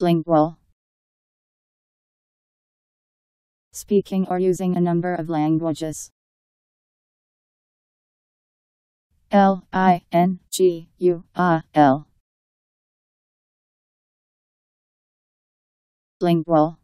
Lingual. Speaking or using a number of languages. L I N G U A L. Lingual.